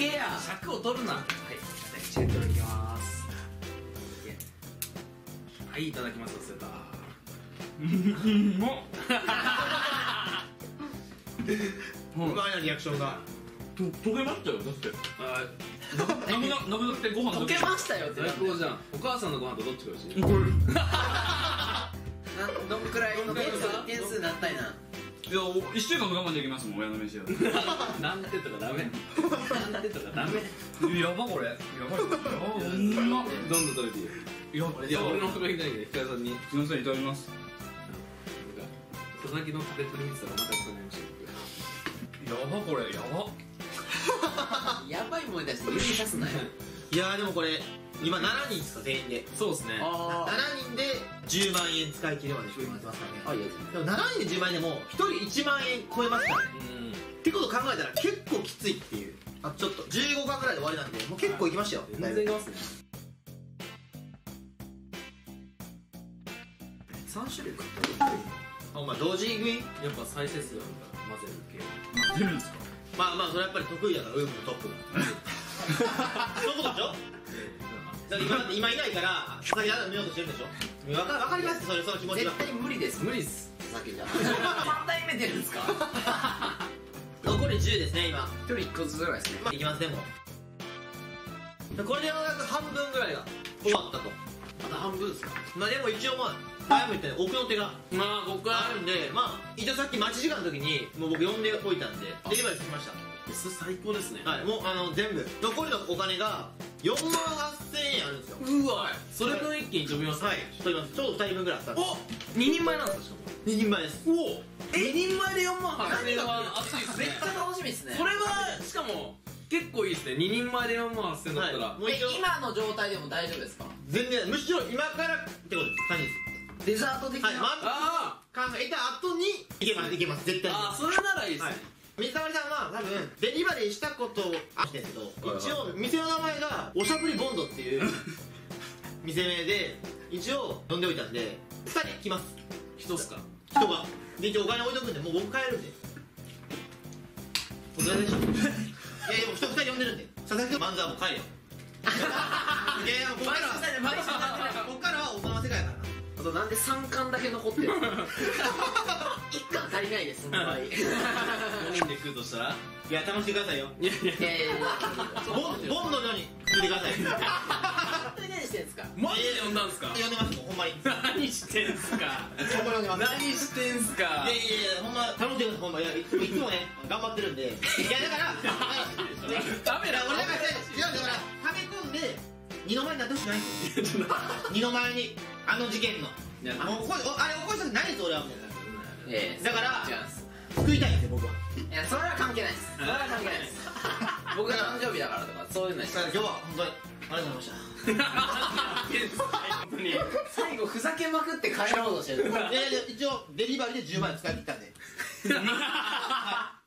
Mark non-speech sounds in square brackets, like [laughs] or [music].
けや尺を取るな。はい。チェットいきます。はいいただきますたうまいなリアクションがと溶けましたよだってあ飲むな飲むなくてご飯溶けましたよって最高じゃん。お母さん。のご飯とどっちが美味しいどん。くらいの点数点数何対何いやお一週間我慢できますもん親の飯だと [laughs] なんてとかダメ。なんてとかダメ。やばこれ。やばい。あほんま。どんどん食べていいよ。いやいや俺の袋いないけど光さんに。すいませんいただきます佐々木の食べっぷり見てたらまたしたやばこれやば。[laughs] やばいして指さすなよ。いやーでもこれ今7人ですか全員で。そうですね。あ7人で10万円使い切れまで商品ますからね。あい。いでも7人で10万円でも1人1万円超えますからね。うん。ってこと考えたら結構きついっていう。あちょっと。15巻ぐらいで終わりなんでもう結構いきましたよ。全然いけますね。3種類か。あお前同時食い？やっぱ再生数が混ぜる系。出るんですか？まあまあそれやっぱり得意だからウームのトップが。[laughs] そういうことでしょ？だから今だって今いないから佐々木あなた見ようとしてるんでしょ？わかわかります？それその気持ちは。絶対無理です。無理っす。さっきじゃ3代目出るんですか？[laughs] 残り10ですね今。1人1個ずつぐらいですね。まあいきますねも。うこれでようやく半分ぐらいが。終わったと。まだ半分ですか？まあでも一応まあ前も言ったように奥の手が。まあここあるんでまあ一応さっき待ち時間の時にもう僕呼んでおいたんでデリバリーしてきました。それ最高ですね。はいもうあの全部。残りのお金が4万わそれ分一気に飛びますはい。取りますちょうど2人分ぐらいあったんで。お。二人前なんですかしかも2人前です。お。お。二人前で4万8000円何は熱いですね。めっちゃ楽しみですね。それはしかも結構いいですね。二人前で4万8000円だったら、えはい。もう今の状態でも大丈夫ですか？全然むしろ今からってことです。感じですデザート的な、はい満あ腹考えた後にいけますいけます。絶対にああそれならいいですね、はい。水溜りさんは多分デリバリーしたことをあってんですけど一応店の名前がおしゃぶりボンドっていう [laughs] 店名で一応呼んでおいたんで2人来ます。人っすか？人が。で一応お金置いとくんでもう僕帰るんで。お疲れでした。[laughs] いやいやもう人2人呼んでるんで。佐々木と漫才はもう帰れよ。[laughs] いやいやここからはここからは大人の世界やからな。あとなんで3巻だけ残ってる1巻足りないですその場合い4人で食うとしたら？いや楽しんでくださいよ。いやいやや。いやいやボンボンのように食ってください [laughs] 呼んだんすか？ますもんほんまに。何してんすか？ほんまに呼んでます。何してんすか？いやいやいやほんま楽しんでくださいほんま。いやいつもいつもね頑張ってるんで。いやだから [laughs] ダメだ。俺だから違うだから。はめ込んで二の前になってほしくない。んですよ二の前にあの事件の。いやもうこあれ起こしたくないです俺はもう。ええ。だから救いたいんですよ僕は。いやそれは関係ないです。それは関係ないです。[laughs] 僕が誕生日だからとかそういうの今日は本当にありがとうござい本当に。最後ふざけまくって帰ろうとしてる。ましたいやいや一応デリバリーで10万円使い切ったんで。は [laughs] い